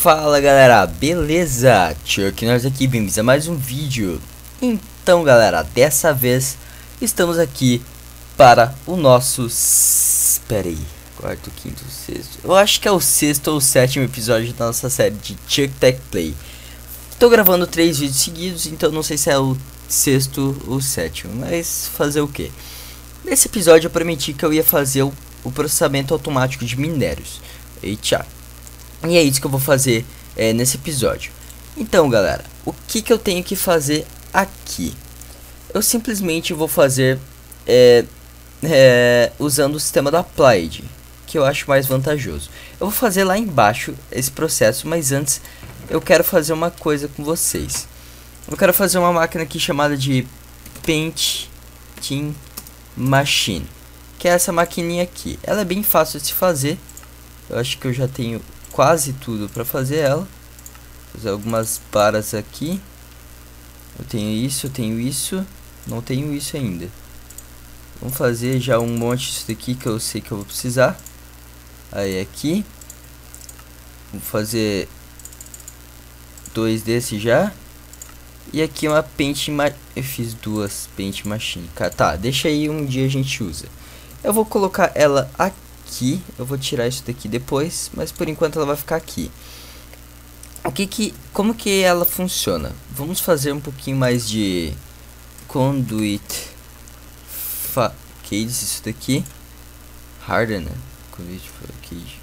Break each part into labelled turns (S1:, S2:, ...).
S1: Fala galera, beleza? Chuck nós aqui, bem-vindos a mais um vídeo. Então galera, dessa vez estamos aqui para o nosso... Espera aí, quarto, quinto, sexto Eu acho que é o sexto ou sétimo episódio da nossa série de Chuck Tech Play. Tô gravando três vídeos seguidos, então não sei se é o sexto ou sétimo Mas fazer o que? Nesse episódio eu prometi que eu ia fazer o, o processamento automático de minérios. Eita e é isso que eu vou fazer é, nesse episódio. Então, galera, o que, que eu tenho que fazer aqui? Eu simplesmente vou fazer é, é, usando o sistema da Applied, que eu acho mais vantajoso. Eu vou fazer lá embaixo esse processo, mas antes eu quero fazer uma coisa com vocês. Eu quero fazer uma máquina aqui chamada de Painting Machine, que é essa maquininha aqui. Ela é bem fácil de se fazer. Eu acho que eu já tenho quase tudo para fazer ela. Fazer algumas barras aqui. Eu tenho isso, eu tenho isso. Não tenho isso ainda. Vamos fazer já um monte disso daqui que eu sei que eu vou precisar. Aí aqui. Vou fazer dois desses já. E aqui uma pente eu fiz duas pente machine. Tá, deixa aí um dia a gente usa. Eu vou colocar ela aqui aqui. Eu vou tirar isso daqui depois, mas por enquanto ela vai ficar aqui. O que que, como que ela funciona? Vamos fazer um pouquinho mais de conduit facades, isso daqui. Harden, né? Conduit facade.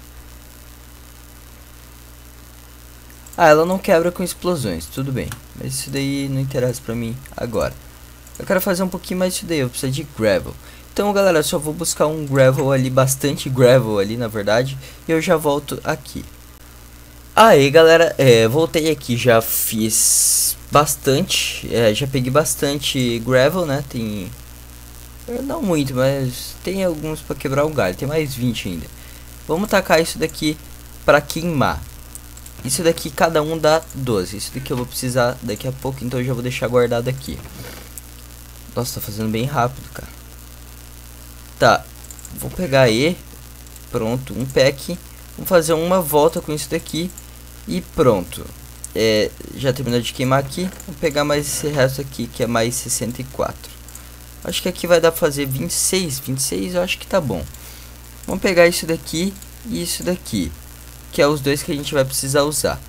S1: Ah, ela não quebra com explosões, tudo bem. Mas isso daí não interessa pra mim agora. Eu quero fazer um pouquinho mais disso daí, eu preciso de gravel. Então, galera, só vou buscar um gravel ali, bastante gravel ali, na verdade, e eu já volto aqui. Aí, galera, é, voltei aqui, já fiz bastante, é, já peguei bastante gravel, né, tem... É, não muito, mas tem alguns para quebrar o galho, tem mais 20 ainda. Vamos tacar isso daqui para queimar. Isso daqui, cada um dá 12. Isso daqui eu vou precisar daqui a pouco, então eu já vou deixar guardado aqui. Nossa, tá fazendo bem rápido, cara. Tá, vou pegar aí, pronto, um pack, vamos fazer uma volta com isso daqui e pronto. É, já terminou de queimar aqui, vou pegar mais esse resto aqui que é mais 64. Acho que aqui vai dar pra fazer 26, 26 eu acho que tá bom. Vamos pegar isso daqui e isso daqui, que é os dois que a gente vai precisar usar.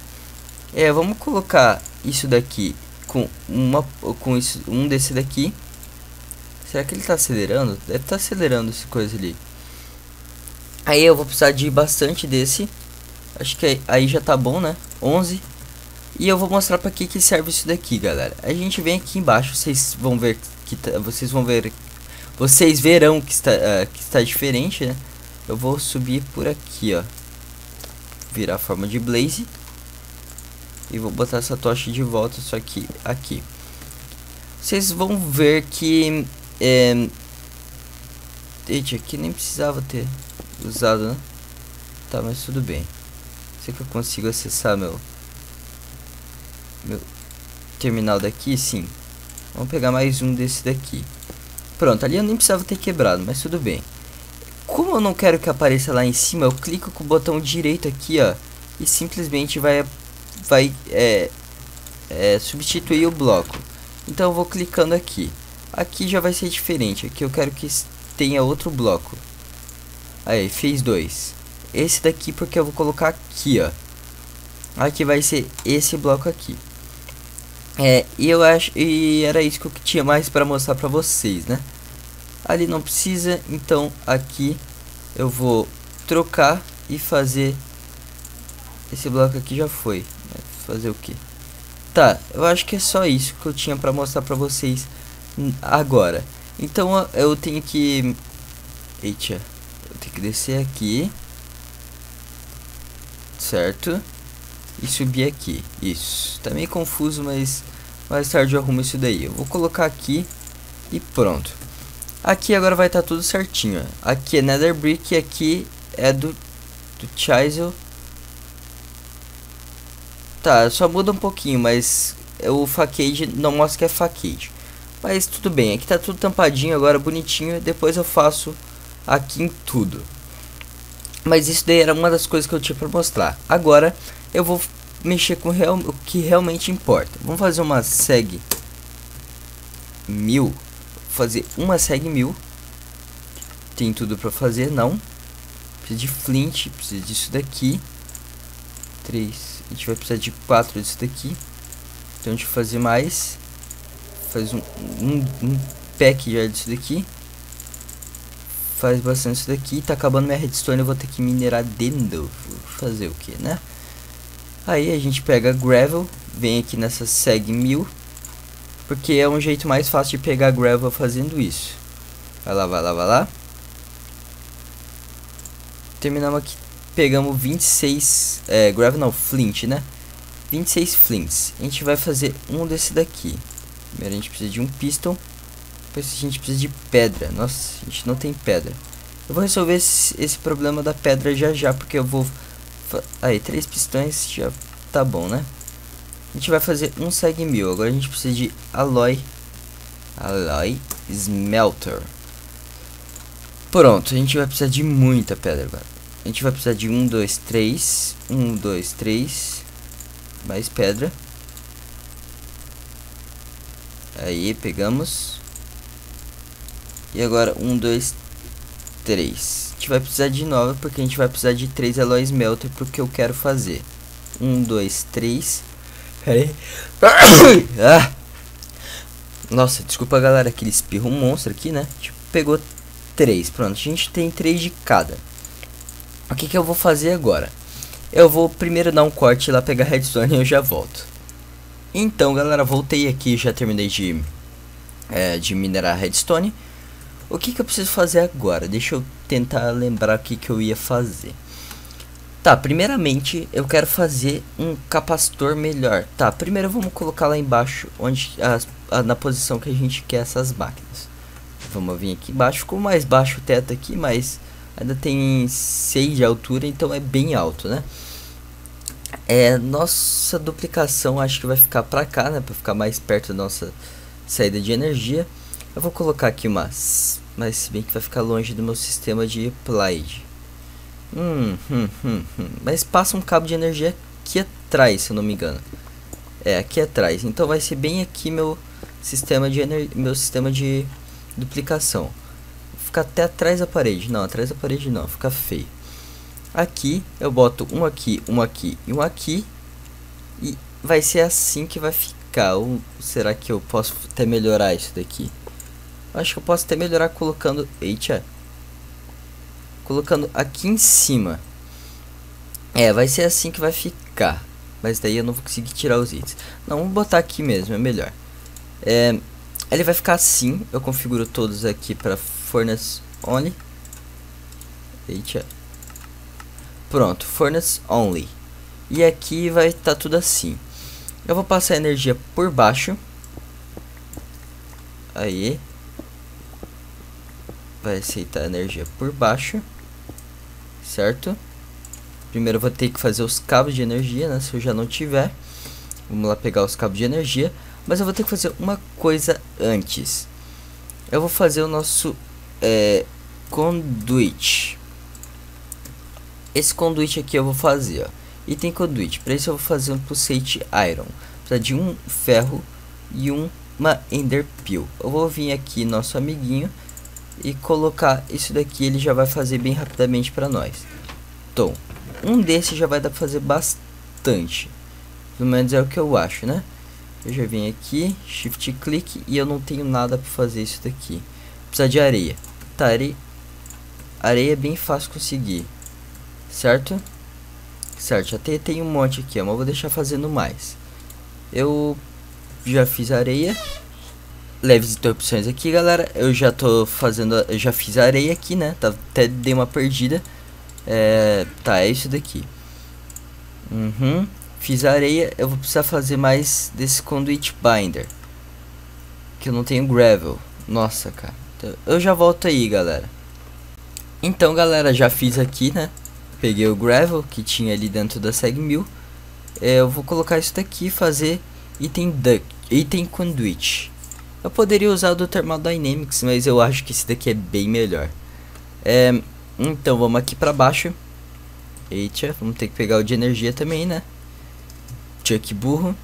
S1: É, vamos colocar isso daqui com uma com isso, um desse daqui Será que ele tá acelerando? Deve tá acelerando essa coisa ali. Aí eu vou precisar de bastante desse. Acho que aí já tá bom, né? 11. E eu vou mostrar para que que serve isso daqui, galera. A gente vem aqui embaixo, vocês vão ver que tá, vocês vão ver vocês verão que está uh, que está diferente, né? Eu vou subir por aqui, ó. Virar a forma de blaze. E vou botar essa tocha de volta, só que aqui. Vocês vão ver que é... Eita, aqui nem precisava ter usado, né? Tá, mas tudo bem. Será que eu consigo acessar meu... Meu terminal daqui? Sim. Vamos pegar mais um desse daqui. Pronto, ali eu nem precisava ter quebrado, mas tudo bem. Como eu não quero que apareça lá em cima, eu clico com o botão direito aqui, ó. E simplesmente vai, vai é, é, substituir o bloco. Então eu vou clicando aqui. Aqui já vai ser diferente. Aqui eu quero que tenha outro bloco. Aí, fez dois. Esse daqui porque eu vou colocar aqui, ó. Aqui vai ser esse bloco aqui. É, e eu acho e era isso que eu tinha mais para mostrar para vocês, né? Ali não precisa, então aqui eu vou trocar e fazer esse bloco aqui já foi. Fazer o que? Tá, eu acho que é só isso que eu tinha para mostrar para vocês agora. Então eu tenho que... Eita, eu tenho que descer aqui. Certo? E subir aqui. Isso. Tá meio confuso, mas mais tarde eu arrumo isso daí. Eu vou colocar aqui e pronto. Aqui agora vai estar tá tudo certinho. Aqui é Nether Brick e aqui é do, do Chisel. Tá, só muda um pouquinho, mas o facade não mostra que é facade. Mas tudo bem, aqui tá tudo tampadinho agora, bonitinho. Depois eu faço aqui em tudo. Mas isso daí era uma das coisas que eu tinha para mostrar. Agora eu vou mexer com real, o que realmente importa. Vamos fazer uma seg mil. Fazer uma seg mil. Tem tudo para fazer? Não. Precisa de flint, precisa disso daqui. 3. A gente vai precisar de 4 disso daqui. Então eu fazer mais. Faz um, um, um pack já disso daqui. Faz bastante isso daqui. Tá acabando minha redstone, eu vou ter que minerar de novo. Fazer o que, né? Aí a gente pega gravel, vem aqui nessa seg 1000, porque é um jeito mais fácil de pegar gravel fazendo isso. Vai lá, vai lá, vai lá. Terminamos aqui, pegamos 26, é, gravel não, flint, né? 26 flints. A gente vai fazer um desse daqui. Primeiro a gente precisa de um piston, depois a gente precisa de pedra. Nossa, a gente não tem pedra. Eu vou resolver esse, esse problema da pedra já já, porque eu vou Aí, três pistões já tá bom, né? A gente vai fazer um seg mil. Agora a gente precisa de alloy. Alloy smelter. Pronto, a gente vai precisar de muita pedra agora. A gente vai precisar de um, dois, três. Um, dois, três. Mais pedra. Aí, pegamos. E agora, um, dois, três gente vai precisar de 9 porque a gente vai precisar de 3 alloy smelter pro que eu quero fazer. 1, 2, 3. Pera aí. ah. Nossa, desculpa galera, aquele espirro monstro aqui, né? Tipo, pegou 3. Pronto, a gente tem 3 de cada. O que, que eu vou fazer agora? Eu vou primeiro dar um corte lá, pegar redstone e eu já volto. Então galera, voltei aqui, já terminei de, é, de minerar redstone. O que, que eu preciso fazer agora? Deixa eu tentar lembrar o que, que eu ia fazer. Tá, primeiramente eu quero fazer um capacitor melhor. Tá, primeiro vamos colocar lá embaixo, onde a, a, na posição que a gente quer essas máquinas. Vamos vir aqui embaixo, ficou mais baixo o teto aqui, mas ainda tem 6 de altura, então é bem alto, né? É, nossa duplicação acho que vai ficar pra cá, né? Pra ficar mais perto da nossa saída de energia. Eu vou colocar aqui umas... Mas se bem que vai ficar longe do meu sistema de applied. Hum, hum, hum, hum. Mas passa um cabo de energia aqui atrás, se eu não me engano. É, aqui atrás. Então vai ser bem aqui meu sistema de meu sistema de duplicação. Vou ficar até atrás da parede. Não, atrás da parede não, fica feio. Aqui eu boto um aqui, um aqui e um aqui. E vai ser assim que vai ficar. Ou será que eu posso até melhorar isso daqui? Acho que eu posso até melhorar colocando... Eita. Colocando aqui em cima. É, vai ser assim que vai ficar. Mas daí eu não vou conseguir tirar os itens. Não, vamos botar aqui mesmo, é melhor. É, ele vai ficar assim. Eu configuro todos aqui para Furnace Only. Eita. Pronto, Furnace Only. E aqui vai estar tá tudo assim. Eu vou passar energia por baixo. Aí vai aceitar energia por baixo, certo? Primeiro eu vou ter que fazer os cabos de energia, né? Se eu já não tiver, vamos lá pegar os cabos de energia. Mas eu vou ter que fazer uma coisa antes. Eu vou fazer o nosso é, conduit. Esse conduit aqui eu vou fazer, ó. Item conduit. Para isso eu vou fazer um pulsate iron. Precisa de um ferro e um, uma ender peel. Eu vou vir aqui nosso amiguinho e colocar isso daqui, ele já vai fazer bem rapidamente para nós. Então, um desses já vai dar para fazer bastante. Pelo menos é o que eu acho, né? Eu já vim aqui, shift click e eu não tenho nada para fazer isso daqui. Precisa de areia. Tá, areia, areia é bem fácil conseguir. Certo? Certo, até tem um monte aqui, mas vou deixar fazendo mais. Eu já fiz areia leves interrupções aqui, galera. Eu já tô fazendo, eu já fiz areia aqui, né? Tá, até dei uma perdida. É, tá, é isso daqui. Uhum. Fiz areia, eu vou precisar fazer mais desse conduit binder. Que eu não tenho gravel. Nossa, cara. Então, eu já volto aí, galera. Então, galera, já fiz aqui, né? Peguei o gravel que tinha ali dentro da seg 1000. É, eu vou colocar isso daqui fazer item duct, item conduit. Eu poderia usar o do Thermodynamics, mas eu acho que esse daqui é bem melhor. É, então vamos aqui pra baixo. Eita, vamos ter que pegar o de energia também, né? Chuck burro.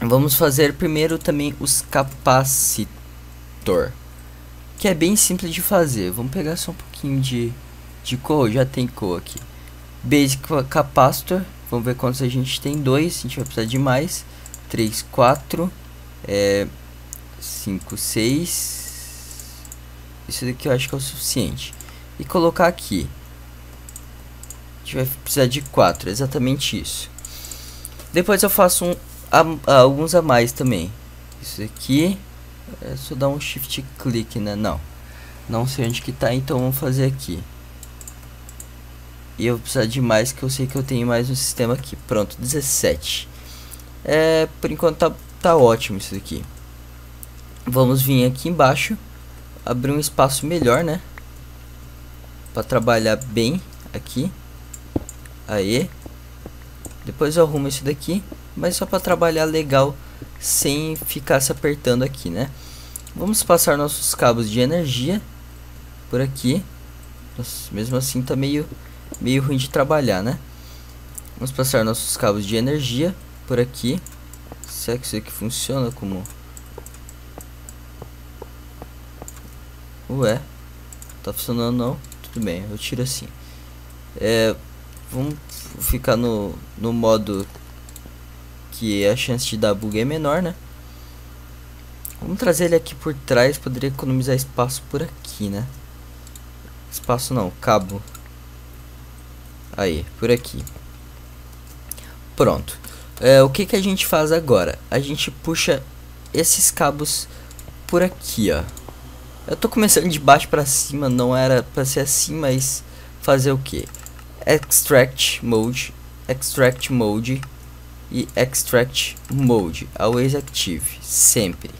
S1: Vamos fazer primeiro também os capacitor. Que é bem simples de fazer. Vamos pegar só um pouquinho de, de cor. Já tem cor aqui. Basic capacitor. Vamos ver quantos a gente tem. Dois. A gente vai precisar de mais. 3, 4. É, 5, 6. Isso daqui eu acho que é o suficiente. E colocar aqui. A gente vai precisar de 4. Exatamente isso. Depois eu faço um a, a, alguns a mais também. Isso aqui é só dar um shift click, né? Não. Não sei onde que tá, então vamos fazer aqui. E eu vou precisar de mais, que eu sei que eu tenho mais no sistema aqui. Pronto, 17. É, por enquanto tá, tá ótimo isso aqui. Vamos vir aqui embaixo. Abrir um espaço melhor, né? Pra trabalhar bem aqui. Aí. Depois eu arrumo isso daqui mas só para trabalhar legal sem ficar se apertando aqui, né? Vamos passar nossos cabos de energia por aqui. Nossa, mesmo assim tá meio, meio ruim de trabalhar, né? Vamos passar nossos cabos de energia por aqui. Será que isso aqui funciona como... Ué, tá funcionando não? Tudo bem, eu tiro assim. É, vamos ficar no, no modo que a chance de dar bug é menor, né? Vamos trazer ele aqui por trás, poderia economizar espaço por aqui, né? Espaço não, cabo. Aí, por aqui. Pronto. É, o que, que a gente faz agora? A gente puxa esses cabos por aqui, ó. Eu tô começando de baixo para cima, não era para ser assim, mas fazer o que? Extract mode, extract mode e Extract Mode, always active, sempre.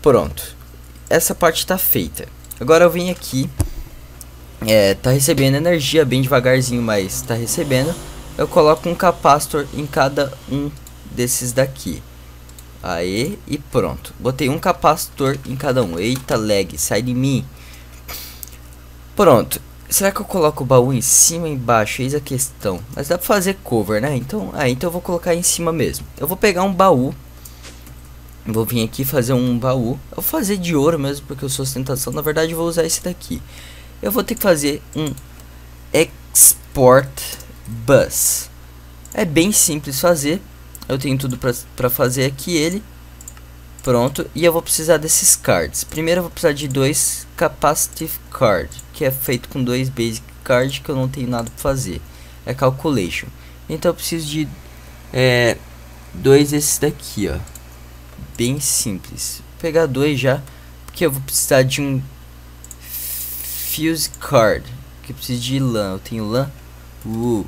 S1: Pronto, essa parte está feita. Agora eu venho aqui, é, tá recebendo energia bem devagarzinho, mas está recebendo. Eu coloco um capacitor em cada um desses daqui. Aí e pronto. Botei um capacitor em cada um. Eita lag, sai de mim. Pronto. Será que eu coloco o baú em cima embaixo? Eis a questão. Mas dá pra fazer cover, né? Então, ah, então eu vou colocar em cima mesmo. Eu vou pegar um baú. Vou vir aqui fazer um baú. Eu vou fazer de ouro mesmo, porque eu sou ostentação. Na verdade, eu vou usar esse daqui. Eu vou ter que fazer um Export Bus. É bem simples fazer. Eu tenho tudo pra fazer aqui ele. Pronto, e eu vou precisar desses cards. Primeiro eu vou precisar de dois Capacitive Card, que é feito com dois Basic Card que eu não tenho nada para fazer. É Calculation. Então eu preciso de é, dois desses daqui, ó. Bem simples. Vou pegar dois já, porque eu vou precisar de um Fuse Card, que eu preciso de LAN. Eu tenho LAN? Uh.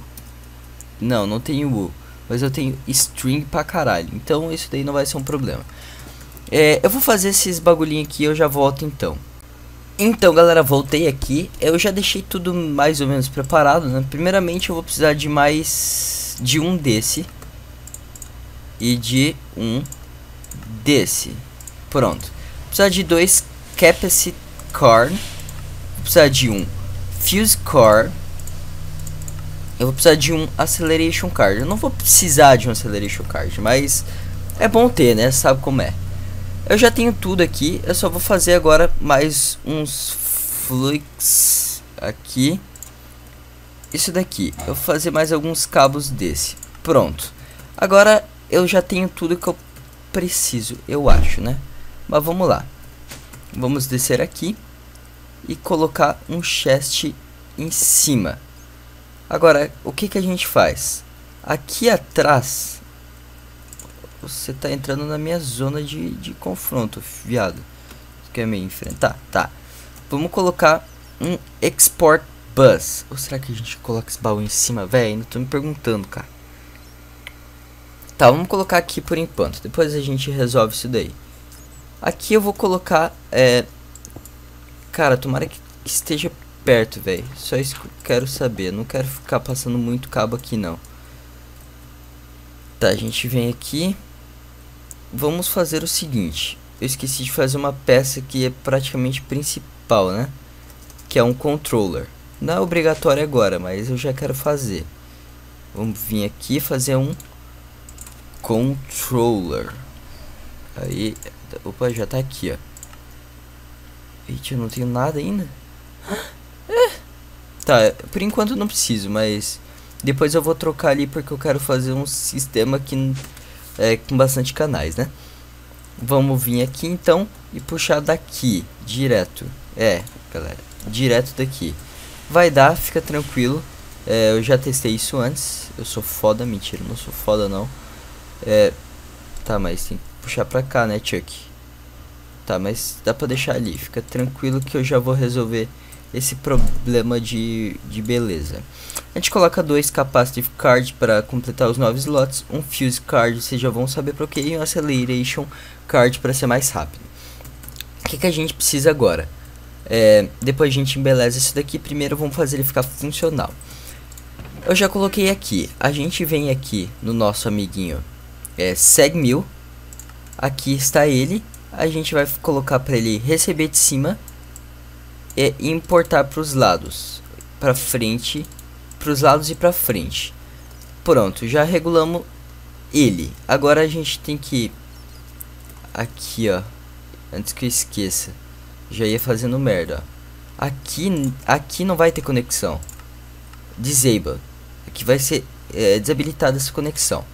S1: Não, não tenho U. Mas eu tenho string pra caralho. Então isso daí não vai ser um problema. É, eu vou fazer esses bagulhinho aqui eu já volto então. Então galera, voltei aqui. Eu já deixei tudo mais ou menos preparado, né? Primeiramente eu vou precisar de mais... De um desse. E de um desse. Pronto. Vou precisar de dois Capacity Core. Precisar de um Fuse Core. Eu vou precisar de um Acceleration Card. Eu não vou precisar de um Acceleration Card, mas... É bom ter, né? Sabe como é. Eu já tenho tudo aqui, eu só vou fazer agora mais uns flux aqui. Isso daqui, eu vou fazer mais alguns cabos desse. Pronto. Agora eu já tenho tudo que eu preciso, eu acho, né? Mas vamos lá. Vamos descer aqui e colocar um chest em cima. Agora, o que que a gente faz? Aqui atrás você tá entrando na minha zona de, de confronto, viado. Você quer me enfrentar? Tá. Vamos colocar um export bus. Ou será que a gente coloca esse baú em cima? Véi, ainda tô me perguntando, cara. Tá, vamos colocar aqui por enquanto. Depois a gente resolve isso daí. Aqui eu vou colocar, é... Cara, tomara que, esteja perto, velho. Só isso que eu quero saber. Não quero ficar passando muito cabo aqui, não. Tá, a gente vem aqui vamos fazer o seguinte. Eu esqueci de fazer uma peça que é praticamente principal, né? Que é um controller. Não é obrigatório agora, mas eu já quero fazer. Vamos vir aqui fazer um controller. Aí, opa, já tá aqui, ó. Eita, eu não tenho nada ainda. É. Tá, por enquanto não preciso, mas depois eu vou trocar ali porque eu quero fazer um sistema que é com bastante canais, né? Vamos vir aqui então e puxar daqui, direto. É, galera, direto daqui. Vai dar, fica tranquilo. É, eu já testei isso antes. Eu sou foda, mentira, não sou foda não. É, tá, mas tem que puxar pra cá, né, Chuck? Tá, mas dá pra deixar ali. Fica tranquilo que eu já vou resolver esse problema de, de beleza. A gente coloca dois capacitive card para completar os nove slots, um fuse card, vocês já vão saber para o que, e um acceleration card para ser mais rápido. O que, que a gente precisa agora? É, depois a gente embeleza isso daqui, primeiro vamos fazer ele ficar funcional. Eu já coloquei aqui, a gente vem aqui no nosso amiguinho é, seg1000, aqui está ele, a gente vai colocar para ele receber de cima e importar para os lados, para frente, para os lados e para frente. Pronto, já regulamos ele. Agora a gente tem que aqui, ó, antes que eu esqueça, já ia fazendo merda. Ó. Aqui, aqui não vai ter conexão. Disable. Aqui vai ser é, desabilitada essa conexão.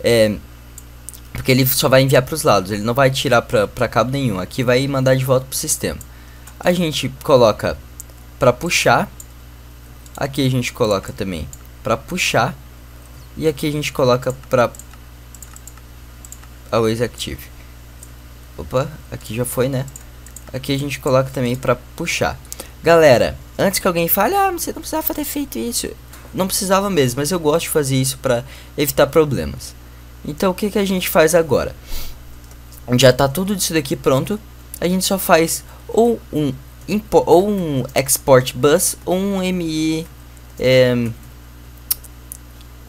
S1: É, porque ele só vai enviar para os lados, ele não vai tirar para cabo nenhum. Aqui vai mandar de volta para o sistema a gente coloca para puxar. Aqui a gente coloca também para puxar. E aqui a gente coloca para always active. Opa, aqui já foi, né? Aqui a gente coloca também para puxar. Galera, antes que alguém fale, ah, você não precisava ter feito isso. Não precisava mesmo, mas eu gosto de fazer isso para evitar problemas. Então o que, que a gente faz agora? Já tá tudo isso daqui pronto. A gente só faz ou um ou um export bus ou um MI é,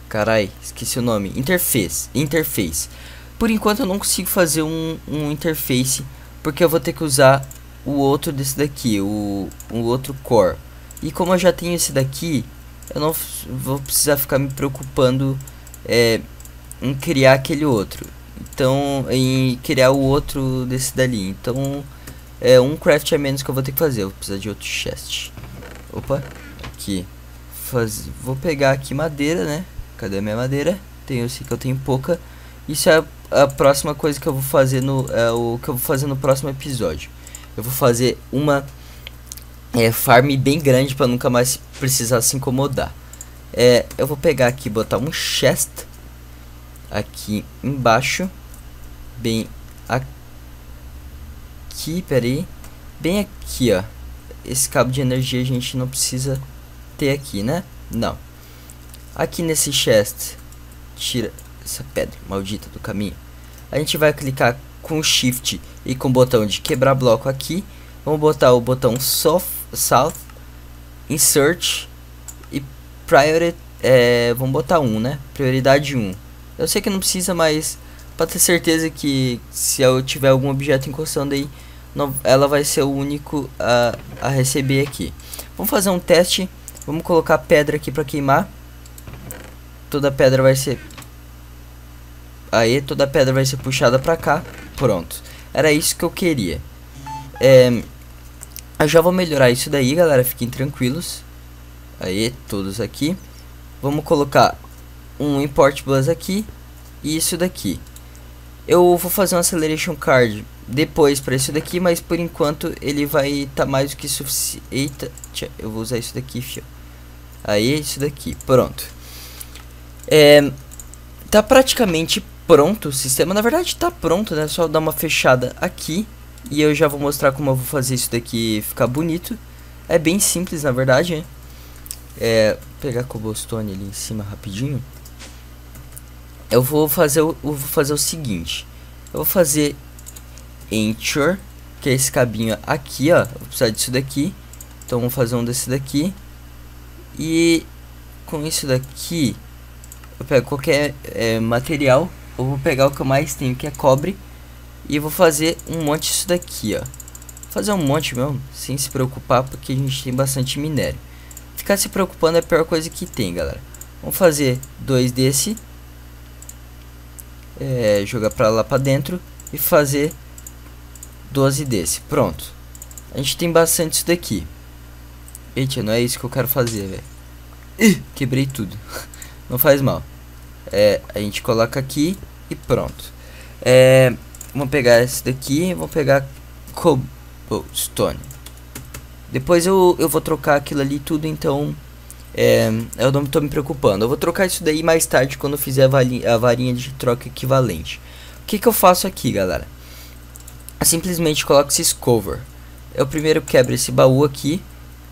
S1: carai esqueci o nome interface interface por enquanto eu não consigo fazer um, um interface porque eu vou ter que usar o outro desse daqui o, o outro core e como eu já tenho esse daqui eu não vou precisar ficar me preocupando é, em criar aquele outro então em criar o outro desse dali então é um craft a menos que eu vou ter que fazer. Eu vou precisar de outro chest. Opa, aqui. Faz... Vou pegar aqui madeira, né? Cadê a minha madeira? Tenho, eu sei que eu tenho pouca. Isso é a, a próxima coisa que eu vou fazer no é, o que eu vou fazer no próximo episódio. Eu vou fazer uma é, farm bem grande para nunca mais precisar se incomodar. É, eu vou pegar aqui, botar um chest aqui embaixo, bem aqui peraí. Bem aqui, ó. Esse cabo de energia a gente não precisa ter aqui, né? Não. Aqui nesse chest, tira essa pedra maldita do caminho. A gente vai clicar com shift e com o botão de quebrar bloco aqui. Vamos botar o botão soft, south, insert e priority, é, vamos botar um, né? Prioridade 1. Eu sei que não precisa, mas para ter certeza que se eu tiver algum objeto encostando aí, não, ela vai ser o único a, a receber aqui. Vamos fazer um teste. Vamos colocar pedra aqui para queimar. Toda pedra vai ser... Aí, toda pedra vai ser puxada para cá. Pronto. Era isso que eu queria. É, eu já vou melhorar isso daí, galera. Fiquem tranquilos. Aí, todos aqui. Vamos colocar um import bus aqui. E isso daqui. Eu vou fazer um acceleration card depois para isso daqui, mas por enquanto ele vai estar tá mais do que suficiente. Eita, eu vou usar isso daqui, fio. Aí, isso daqui, pronto. É, tá praticamente pronto o sistema, na verdade tá pronto, né? Só dar uma fechada aqui e eu já vou mostrar como eu vou fazer isso daqui ficar bonito. É bem simples, na verdade, né? É, pegar cobblestone ali em cima rapidinho. Eu vou fazer o, eu vou fazer o seguinte. Eu vou fazer enter, que é esse cabinho aqui, ó. Vou precisar disso daqui. Então vamos fazer um desse daqui. E com isso daqui, eu pego qualquer é, material. Eu vou pegar o que eu mais tenho, que é cobre. E vou fazer um monte disso daqui, ó. Fazer um monte mesmo, sem se preocupar, porque a gente tem bastante minério. Ficar se preocupando é a pior coisa que tem, galera. Vamos fazer dois desse. É, jogar pra lá pra dentro. E fazer 12 desse. Pronto. A gente tem bastante isso daqui. Eita, não é isso que eu quero fazer, velho. Quebrei tudo. não faz mal. É, a gente coloca aqui e pronto. É, vamos pegar esse daqui. Vamos pegar cobblestone. Depois eu, eu vou trocar aquilo ali tudo, então é, eu não estou me preocupando. Eu vou trocar isso daí mais tarde quando eu fizer a a varinha de troca equivalente. O que, que eu faço aqui, galera? Eu simplesmente coloco esse cover. Eu primeiro quebro esse baú aqui,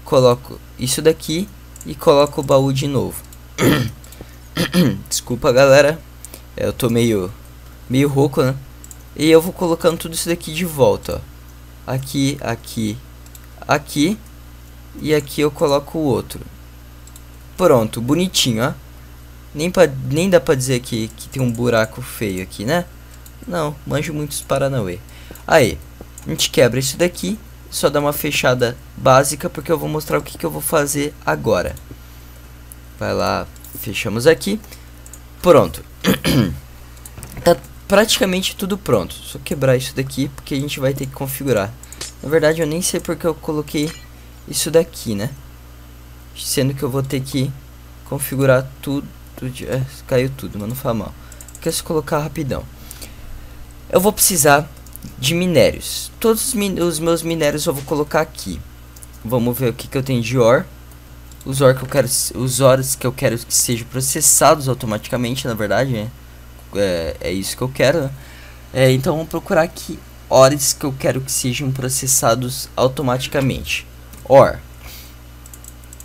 S1: coloco isso daqui e coloco o baú de novo. Desculpa, galera. Eu tô meio meio rouco, né? E eu vou colocando tudo isso daqui de volta, ó. Aqui, aqui, aqui e aqui eu coloco o outro. Pronto, bonitinho, ó. Nem, pra, nem dá pra dizer que, que tem um buraco feio aqui, né? Não, manjo muitos paranauê. Aí, a gente quebra isso daqui. Só dá uma fechada básica, porque eu vou mostrar o que, que eu vou fazer agora. Vai lá, fechamos aqui. Pronto. tá praticamente tudo pronto. Só quebrar isso daqui, porque a gente vai ter que configurar. Na verdade, eu nem sei porque eu coloquei isso daqui, né? Sendo que eu vou ter que configurar tudo. tudo é, caiu tudo, mas não faz mal. Quer se colocar rapidão. Eu vou precisar de minérios. Todos os, min os, meus minérios eu vou colocar aqui. Vamos ver o que, que eu tenho de ore. Os ore que eu quero, os ores que eu quero que sejam processados automaticamente, na verdade, né? É, é isso que eu quero. Né? É, então vamos procurar aqui ores que eu quero que sejam processados automaticamente. Or.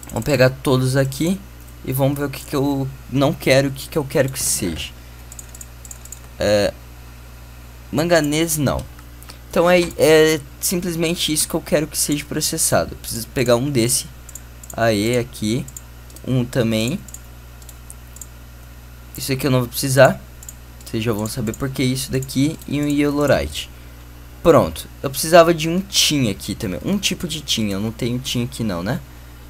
S1: Vamos pegar todos aqui e vamos ver o que, que eu não quero o que, que eu quero que seja. É, manganês não. Então é, é simplesmente isso que eu quero que seja processado. Eu preciso pegar um desse. Aí, aqui. Um também. Isso aqui eu não vou precisar. Vocês já vão saber porque isso daqui e um Yellowite. Pronto. Eu precisava de um tin aqui também. Um tipo de tin. Eu não tenho tin aqui não, né?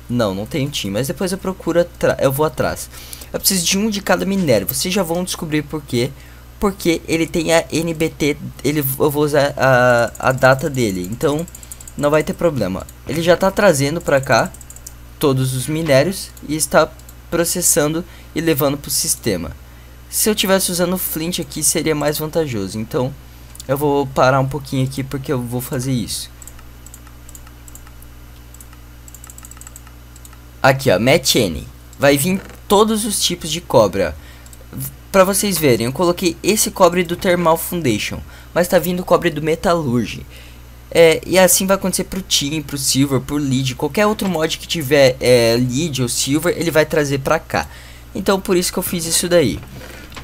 S1: Não, não tenho tin. Mas depois eu procuro... Eu vou atrás. Eu preciso de um de cada minério. Vocês já vão descobrir por quê porque ele tem a NBT, ele, eu vou usar a, a data dele, então não vai ter problema. Ele já está trazendo para cá todos os minérios e está processando e levando para o sistema. Se eu tivesse usando flint aqui seria mais vantajoso, então eu vou parar um pouquinho aqui porque eu vou fazer isso. Aqui ó, N. Vai vir todos os tipos de cobra Pra vocês verem, eu coloquei esse cobre do Thermal Foundation, mas tá vindo cobre do Metallurgy. É, e assim vai acontecer pro Tin, pro Silver, pro Lead, qualquer outro mod que tiver é, Lead ou Silver, ele vai trazer pra cá. Então por isso que eu fiz isso daí.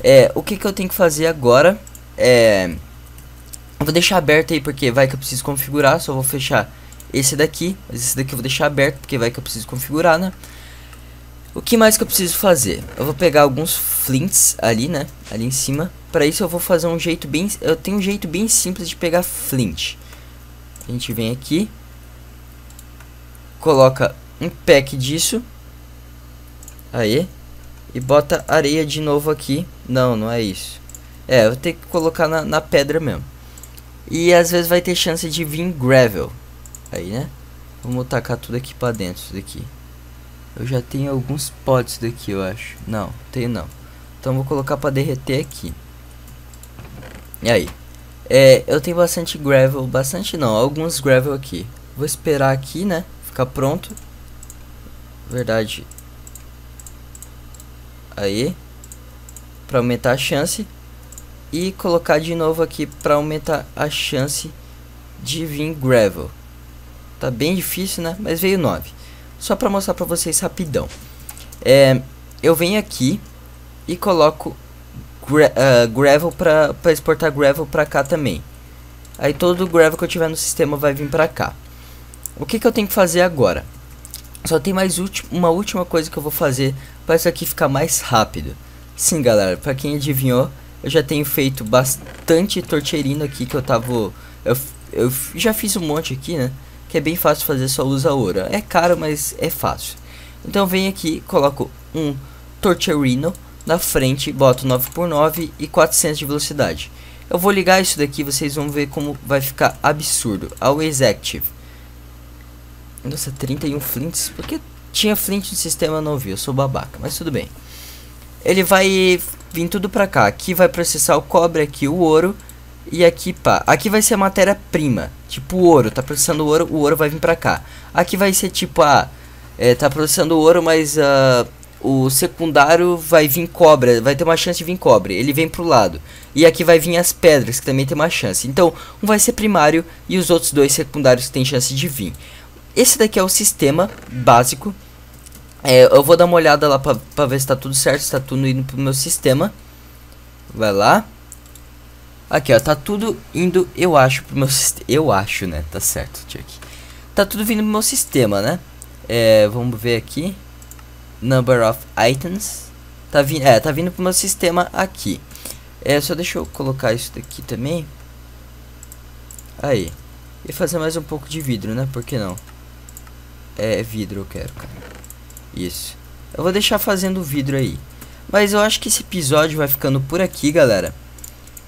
S1: É, o que, que eu tenho que fazer agora é... Vou deixar aberto aí porque vai que eu preciso configurar, só vou fechar esse daqui, esse daqui eu vou deixar aberto porque vai que eu preciso configurar, né? O que mais que eu preciso fazer? Eu vou pegar alguns flints ali, né? Ali em cima. Para isso eu vou fazer um jeito bem... Eu tenho um jeito bem simples de pegar flint. A gente vem aqui. Coloca um pack disso. Aí. E bota areia de novo aqui. Não, não é isso. É, eu vou ter que colocar na, na pedra mesmo. E às vezes vai ter chance de vir gravel. Aí, né? Vamos tacar tudo aqui pra dentro, isso daqui. Eu já tenho alguns potes daqui, eu acho. Não, tenho não. Então vou colocar para derreter aqui. E aí? É, eu tenho bastante gravel, bastante não, alguns gravel aqui. Vou esperar aqui, né? Ficar pronto. Verdade. Aí. Para aumentar a chance. E colocar de novo aqui para aumentar a chance de vir gravel. Tá bem difícil, né? Mas veio 9 só para mostrar para vocês rapidão. É, eu venho aqui e coloco gra uh, gravel para exportar gravel para cá também. Aí todo o gravel que eu tiver no sistema vai vir para cá. O que, que eu tenho que fazer agora? Só tem mais uma última coisa que eu vou fazer para isso aqui ficar mais rápido. Sim, galera, para quem adivinhou, eu já tenho feito bastante torcherino aqui que eu tava... Eu, eu já fiz um monte aqui, né? Que é bem fácil fazer, só usa ouro. É caro, mas é fácil. Então vem aqui, coloco um Torcherino. Na frente, boto 9x9 e 400 de velocidade. Eu vou ligar isso daqui, vocês vão ver como vai ficar absurdo. Always Active. Nossa, 31 flints? Porque tinha flint no sistema, não vi, eu sou babaca, mas tudo bem. Ele vai vir tudo pra cá. Aqui vai processar o cobre, aqui o ouro. E aqui, pá. Aqui vai ser a matéria-prima. Tipo ouro. Tá processando ouro, o ouro vai vir pra cá. Aqui vai ser tipo, ah, é, tá processando ouro, mas uh, o secundário vai vir cobre. Vai ter uma chance de vir cobre. Ele vem pro lado. E aqui vai vir as pedras, que também tem uma chance. Então, um vai ser primário e os outros dois secundários têm chance de vir. Esse daqui é o sistema básico. É, eu vou dar uma olhada lá pra, pra ver se tá tudo certo, se tá tudo indo pro meu sistema. Vai lá. Aqui, ó, tá tudo indo, eu acho, pro meu sistema. Eu acho, né? Tá certo, Chuck. Tá tudo vindo pro meu sistema, né? É, vamos ver aqui. Number of items. Tá vindo, é, tá vindo pro meu sistema aqui. É, só deixa eu colocar isso daqui também. Aí. E fazer mais um pouco de vidro, né? Por que não? É vidro eu quero, cara. Isso. Eu vou deixar fazendo vidro aí. Mas eu acho que esse episódio vai ficando por aqui, galera.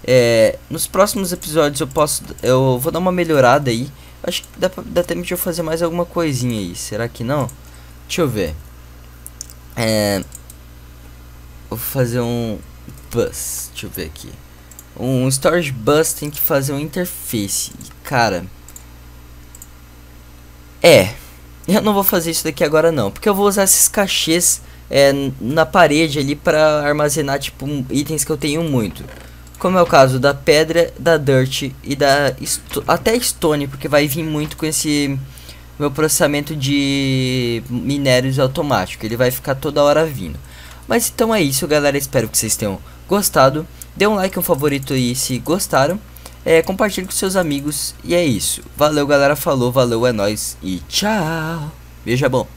S1: É, nos próximos episódios eu posso. Eu vou dar uma melhorada aí. Acho que dá, dá tempo de eu fazer mais alguma coisinha aí. Será que não? Deixa eu ver. É. Vou fazer um bus. Deixa eu ver aqui. Um storage bus tem que fazer um interface. Cara. É. Eu não vou fazer isso daqui agora não, porque eu vou usar esses cachês é, na parede ali para armazenar tipo itens que eu tenho muito. Como é o caso da pedra, da dirt e da até stone, porque vai vir muito com esse meu processamento de minérios automático. Ele vai ficar toda hora vindo. Mas então é isso, galera. Espero que vocês tenham gostado. Dê um like, um favorito aí se gostaram. É, compartilhe com seus amigos. E é isso. Valeu, galera. Falou, valeu, é nóis. E tchau. Beijo é bom.